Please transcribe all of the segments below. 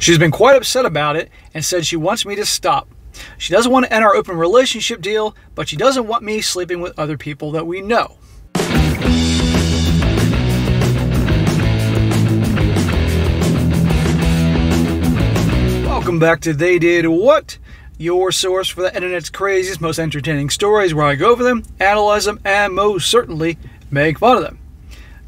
She's been quite upset about it and said she wants me to stop. She doesn't want to end our open relationship deal, but she doesn't want me sleeping with other people that we know. Welcome back to They Did What, your source for the internet's craziest, most entertaining stories where I go over them, analyze them, and most certainly make fun of them.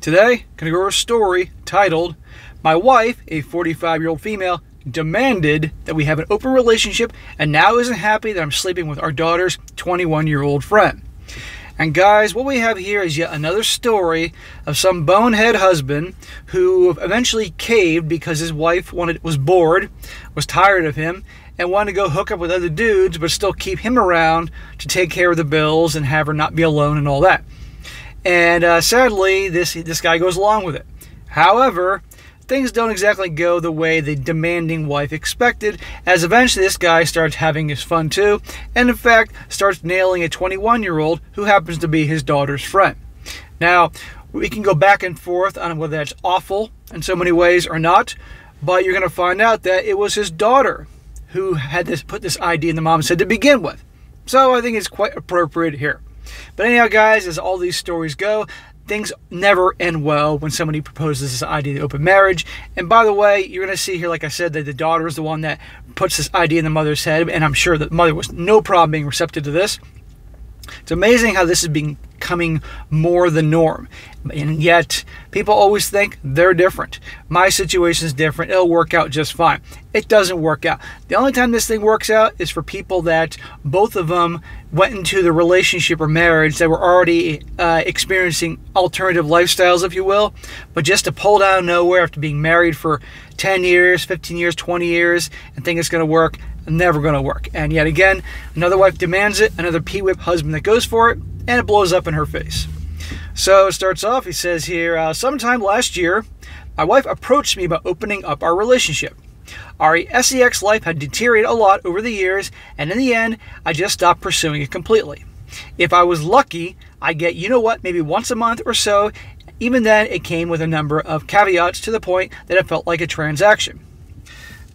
Today, I'm gonna go over a story titled My Wife, a 45 year old female, demanded that we have an open relationship and now isn't happy that I'm sleeping with our daughter's 21 year old friend. And guys, what we have here is yet another story of some bonehead husband who eventually caved because his wife wanted was bored, was tired of him, and wanted to go hook up with other dudes, but still keep him around to take care of the bills and have her not be alone and all that. And uh, sadly, this this guy goes along with it. However, things don't exactly go the way the demanding wife expected, as eventually this guy starts having his fun too, and in fact starts nailing a 21 year old who happens to be his daughter's friend. Now, we can go back and forth on whether that's awful in so many ways or not, but you're going to find out that it was his daughter who had this put this idea in the mom's head to begin with. So I think it's quite appropriate here. But anyhow, guys, as all these stories go, things never end well when somebody proposes this idea of open marriage. And by the way, you're going to see here, like I said, that the daughter is the one that puts this idea in the mother's head, and I'm sure that the mother was no problem being receptive to this. It's amazing how this is becoming more the norm. And yet, people always think they're different. My situation is different. It'll work out just fine. It doesn't work out. The only time this thing works out is for people that both of them went into the relationship or marriage that were already uh, experiencing alternative lifestyles, if you will. But just to pull down nowhere after being married for 10 years, 15 years, 20 years, and think it's going to work, never going to work. And yet again, another wife demands it, another P whip husband that goes for it, and it blows up in her face. So it starts off, he says here, uh, sometime last year, my wife approached me about opening up our relationship. Our SEX life had deteriorated a lot over the years, and in the end, I just stopped pursuing it completely. If I was lucky, I get, you know what, maybe once a month or so. Even then, it came with a number of caveats to the point that it felt like a transaction.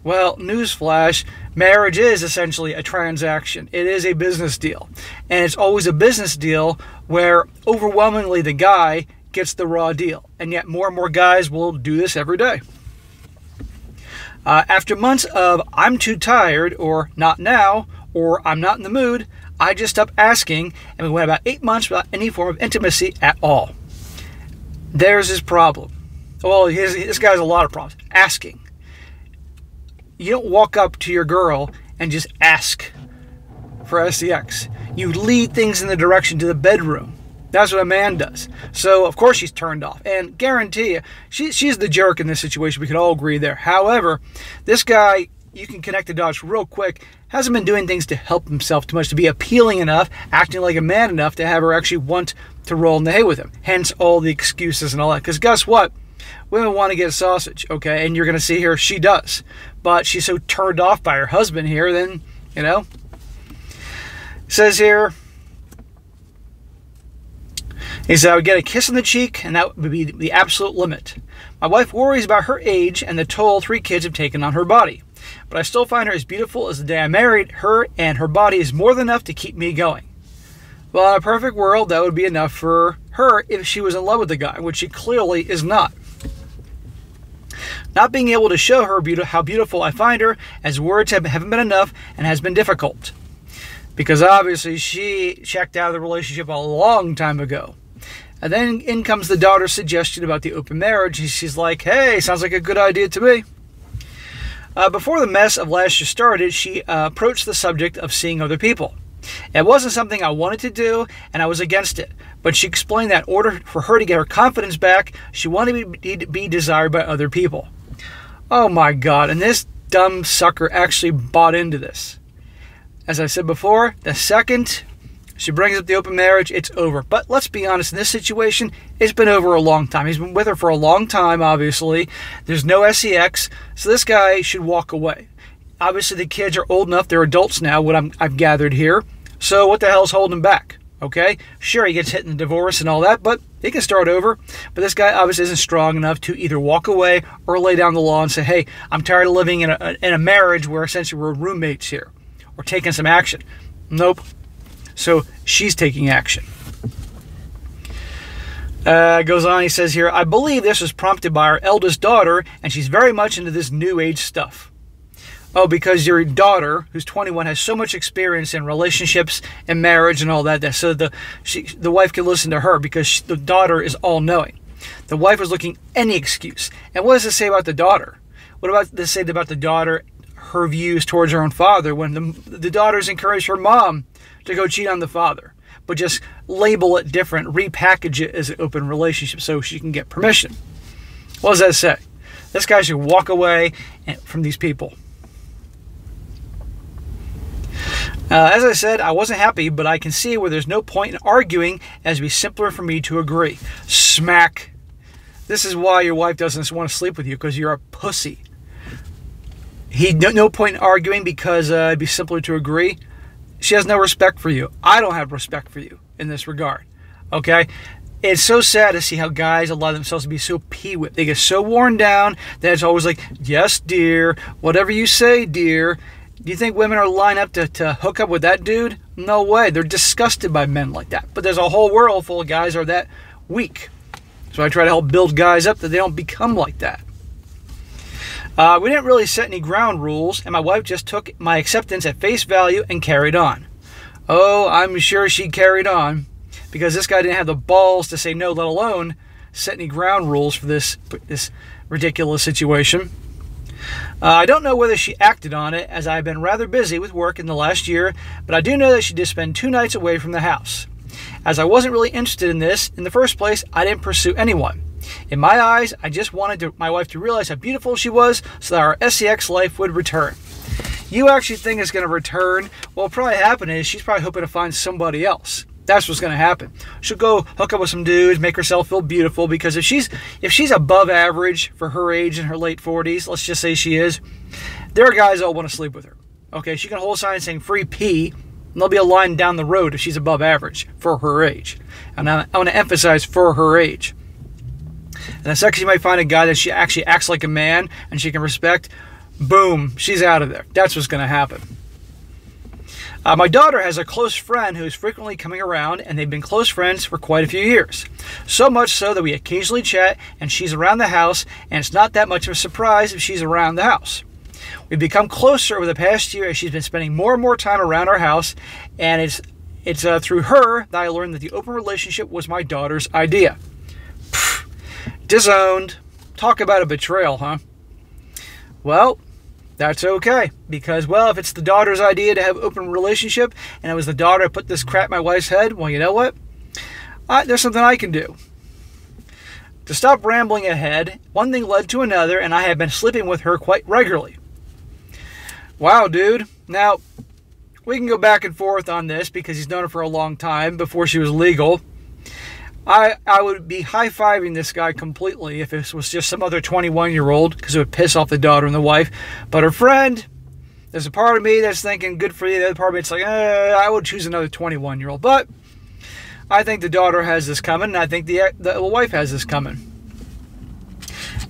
Well, newsflash marriage is essentially a transaction, it is a business deal. And it's always a business deal where overwhelmingly the guy gets the raw deal. And yet, more and more guys will do this every day. Uh, after months of I'm too tired, or not now, or I'm not in the mood, I just stopped asking, and we went about eight months without any form of intimacy at all. There's his problem. Well, his, this guy has a lot of problems. Asking you don't walk up to your girl and just ask for SEX. You lead things in the direction to the bedroom. That's what a man does. So of course she's turned off, and guarantee you, she, she's the jerk in this situation. We can all agree there. However, this guy, you can connect the dots real quick. Hasn't been doing things to help himself too much to be appealing enough, acting like a man enough to have her actually want to roll in the hay with him. Hence all the excuses and all that. Because guess what? Women want to get a sausage, okay? And you're going to see here she does. But she's so turned off by her husband here, then, you know. It says here, he said, I would get a kiss on the cheek, and that would be the absolute limit. My wife worries about her age and the toll three kids have taken on her body. But I still find her as beautiful as the day I married her, and her body is more than enough to keep me going. Well, in a perfect world, that would be enough for her if she was in love with the guy, which she clearly is not. Not being able to show her how beautiful I find her, as words haven't been enough and has been difficult. Because obviously she checked out of the relationship a long time ago. And then in comes the daughter's suggestion about the open marriage. and She's like, hey, sounds like a good idea to me. Uh, before the mess of last year started, she uh, approached the subject of seeing other people. It wasn't something I wanted to do, and I was against it. But she explained that in order for her to get her confidence back, she wanted to be desired by other people. Oh my God, and this dumb sucker actually bought into this. As I said before, the second she brings up the open marriage, it's over. But let's be honest, in this situation, it's been over a long time. He's been with her for a long time, obviously. There's no SEX, so this guy should walk away. Obviously, the kids are old enough, they're adults now, what i have gathered here. So, what the hell's holding back? Okay, sure, he gets hit in the divorce and all that, but he can start over. But this guy obviously isn't strong enough to either walk away or lay down the law and say, hey, I'm tired of living in a, in a marriage where essentially we're roommates here or taking some action. Nope. So she's taking action. Uh, goes on, he says here, I believe this was prompted by our eldest daughter, and she's very much into this new age stuff. Oh, because your daughter, who's 21, has so much experience in relationships and marriage and all that, that so the she, the wife can listen to her because she, the daughter is all knowing. The wife was looking any excuse. And what does it say about the daughter? What about this say about the daughter, her views towards her own father when the, the daughter's encouraged her mom to go cheat on the father, but just label it different, repackage it as an open relationship so she can get permission? What does that say? This guy should walk away from these people. Uh, as I said, I wasn't happy, but I can see where there's no point in arguing as it'd be simpler for me to agree. Smack. This is why your wife doesn't want to sleep with you, because you're a pussy. He no, no point in arguing because uh, it'd be simpler to agree. She has no respect for you. I don't have respect for you in this regard. Okay? It's so sad to see how guys allow themselves to be so pee-whipped. They get so worn down that it's always like, yes, dear, whatever you say, dear. Do you think women are lined up to, to hook up with that dude? No way. They're disgusted by men like that. But there's a whole world full of guys are that weak. So I try to help build guys up that they don't become like that. Uh, we didn't really set any ground rules, and my wife just took my acceptance at face value and carried on. Oh, I'm sure she carried on because this guy didn't have the balls to say no, let alone set any ground rules for this this ridiculous situation. Uh, I don't know whether she acted on it, as I have been rather busy with work in the last year, but I do know that she did spend two nights away from the house. As I wasn't really interested in this in the first place, I didn't pursue anyone. In my eyes, I just wanted to, my wife to realize how beautiful she was so that our sex life would return. You actually think it's going to return? Well, probably happen is she's probably hoping to find somebody else. That's what's to happen. She'll go hook up with some dudes, make herself feel beautiful because if she's if she's above average for her age in her late 40s, let's just say she is, there are guys that'll want to sleep with her. Okay, she can hold a sign saying free P, and there'll be a line down the road if she's above average for her age. And I, I want to emphasize for her age. And the second she might find a guy that she actually acts like a man and she can respect, boom, she's out of there. That's what's to happen. Uh, my daughter has a close friend who is frequently coming around, and they've been close friends for quite a few years. So much so that we occasionally chat, and she's around the house, and it's not that much of a surprise if she's around the house. We've become closer over the past year as she's been spending more and more time around our house, and it's it's uh, through her that I learned that the open relationship was my daughter's idea. Pfft, disowned. Talk about a betrayal, huh? Well, that's okay because well if it's the daughter's idea to have open relationship and it was the daughter who put this crap my wife's head well you know what? I, there's something i can do. To stop rambling ahead one thing led to another and i have been sleeping with her quite regularly. Wow dude. Now we can go back and forth on this because he's known her for a long time before she was legal I, I would be high fiving this guy completely if this was just some other 21 year old because it would piss off the daughter and the wife. But her friend, there's a part of me that's thinking good for you. The other part of me, it's like, eh, I would choose another 21 year old. But I think the daughter has this coming, and I think the, the wife has this coming.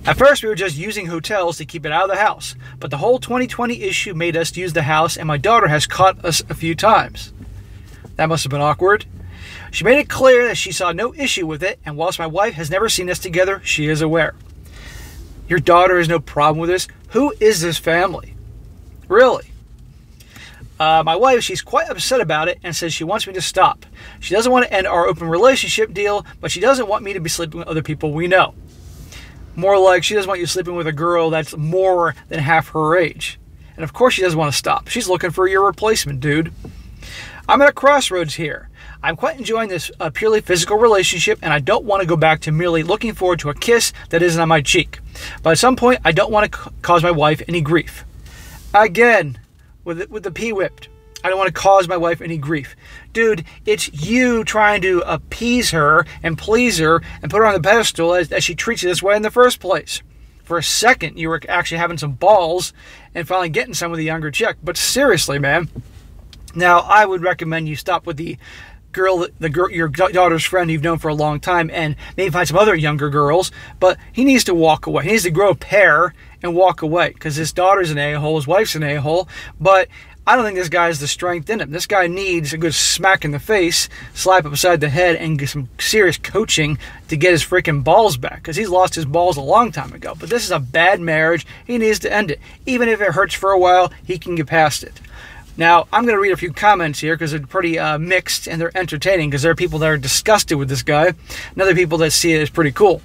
At first, we were just using hotels to keep it out of the house, but the whole 2020 issue made us use the house, and my daughter has caught us a few times. That must have been awkward. She made it clear that she saw no issue with it, and whilst my wife has never seen us together, she is aware. Your daughter has no problem with this? Who is this family? Really? Uh, my wife, she's quite upset about it and says she wants me to stop. She doesn't want to end our open relationship deal, but she doesn't want me to be sleeping with other people we know. More like she doesn't want you sleeping with a girl that's more than half her age. And of course, she doesn't want to stop. She's looking for your replacement, dude. I'm at a crossroads here. I'm quite enjoying this uh, purely physical relationship, and I don't want to go back to merely looking forward to a kiss that isn't on my cheek. But at some point, I don't want to cause my wife any grief. Again, with the, with the p whipped. I don't want to cause my wife any grief. Dude, it's you trying to appease her and please her and put her on the pedestal as, as she treats you this way in the first place. For a second, you were actually having some balls and finally getting some with a younger chick. But seriously, man. Now, I would recommend you stop with the girl, the girl, your daughter's friend you've known for a long time, and maybe find some other younger girls. But he needs to walk away. He needs to grow a pair and walk away because his daughter's an a hole, his wife's an a hole. But I don't think this guy has the strength in him. This guy needs a good smack in the face, slap upside the head, and get some serious coaching to get his freaking balls back because he's lost his balls a long time ago. But this is a bad marriage. He needs to end it. Even if it hurts for a while, he can get past it. Now, I'm going to read a few comments here because they're pretty uh, mixed and they're entertaining because there are people that are disgusted with this guy and other people that see it as pretty cool.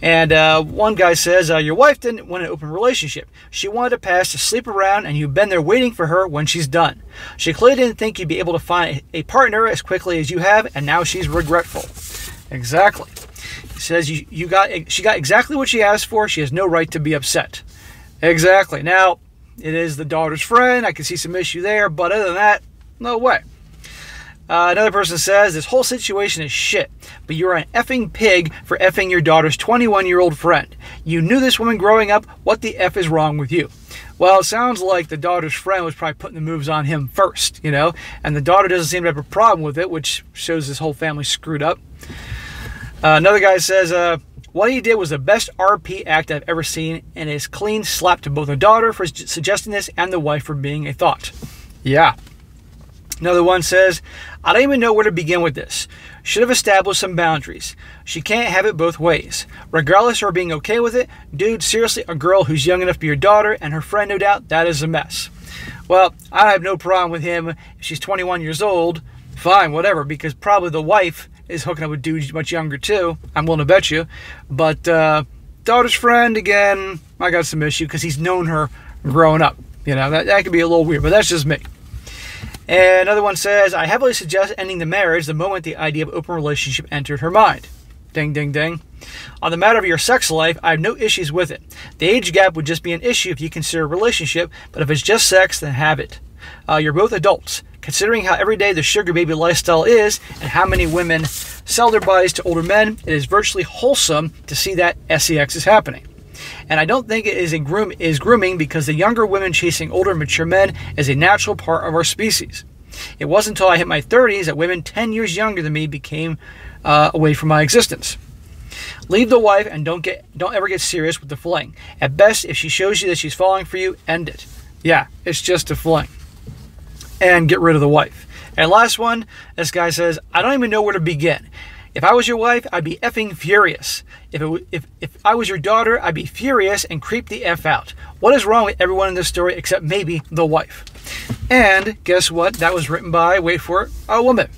And uh, one guy says, uh, Your wife didn't want an open relationship. She wanted to pass to sleep around, and you've been there waiting for her when she's done. She clearly didn't think you'd be able to find a partner as quickly as you have, and now she's regretful. Exactly. He says, you, you got, She got exactly what she asked for. She has no right to be upset. Exactly. Now, it is the daughter's friend. I can see some issue there, but other than that, no way. Uh, another person says this whole situation is shit, but you're an effing pig for effing your daughter's 21 year old friend. You knew this woman growing up. What the F is wrong with you? Well, it sounds like the daughter's friend was probably putting the moves on him first, you know, and the daughter doesn't seem to have a problem with it, which shows this whole family screwed up. Uh, another guy says, uh, what he did was the best RP act I've ever seen, and is clean slap to both the daughter for suggesting this and the wife for being a thought. Yeah. Another one says, I don't even know where to begin with this. Should have established some boundaries. She can't have it both ways. Regardless of her being okay with it, dude, seriously, a girl who's young enough to be your daughter and her friend, no doubt, that is a mess. Well, I have no problem with him. She's 21 years old, fine, whatever, because probably the wife is hooking up with dudes much younger too. I'm willing to bet you. But uh, daughter's friend again, I got some issue because he's known her growing up. You know that that could be a little weird, but that's just me. And another one says, I heavily suggest ending the marriage the moment the idea of open relationship entered her mind. Ding, ding, ding. On the matter of your sex life, I have no issues with it. The age gap would just be an issue if you consider a relationship, but if it's just sex, then have it. Uh, you're both adults. Considering how everyday the sugar baby lifestyle is and how many women sell their bodies to older men, it is virtually wholesome to see that sex is happening. And I don't think it is a groom is grooming because the younger women chasing older mature men is a natural part of our species. It wasn't until I hit my 30s that women 10 years younger than me became uh, away from my existence. Leave the wife and don't get don't ever get serious with the fling. At best, if she shows you that she's falling for you, end it. Yeah, it's just a fling and get rid of the wife. And last one, this guy says, I don't even know where to begin. If I was your wife, I'd be effing furious. If, it, if, if I was your daughter, I'd be furious and creep the F out. What is wrong with everyone in this story except maybe the wife? And guess what? That was written by, wait for it, a woman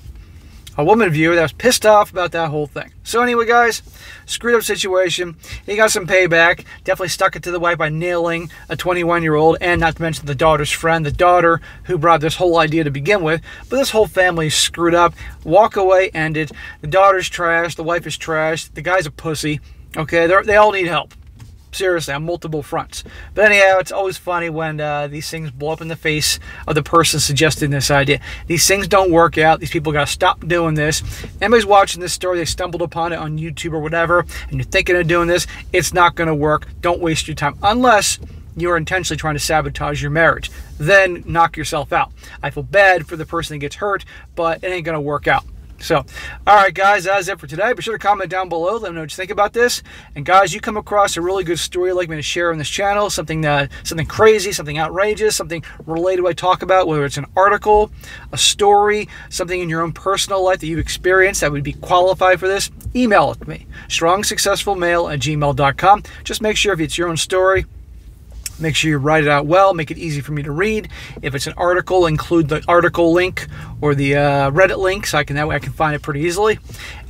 a woman viewer that was pissed off about that whole thing. So anyway, guys, screwed up situation. He got some payback. Definitely stuck it to the wife by nailing a 21-year-old, and not to mention the daughter's friend, the daughter who brought this whole idea to begin with. But this whole family screwed up. Walk away ended. The daughter's trash. The wife is trash. The guy's a pussy. Okay, they they all need help seriously on multiple fronts. But anyhow, it's always funny when uh, these things blow up in the face of the person suggesting this idea. These things don't work out. These people got to stop doing this. Anybody's watching this story, they stumbled upon it on YouTube or whatever, and you're thinking of doing this, it's not going to work. Don't waste your time unless you're intentionally trying to sabotage your marriage. Then knock yourself out. I feel bad for the person that gets hurt, but it ain't going to work out. So, all right, guys, that's it for today. Be sure to comment down below. Let me know what you think about this. And guys, you come across a really good story like me to share on this channel, something uh, something crazy, something outrageous, something related I talk about, whether it's an article, a story, something in your own personal life that you've experienced that would be qualified for this, email it to me. StrongSuccessfulMale at gmail.com. Just make sure if it's your own story, Make sure you write it out well, make it easy for me to read. If it's an article, include the article link or the uh, Reddit link so I can that way I can find it pretty easily.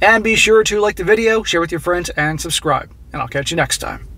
And be sure to like the video, share with your friends, and subscribe. And I'll catch you next time.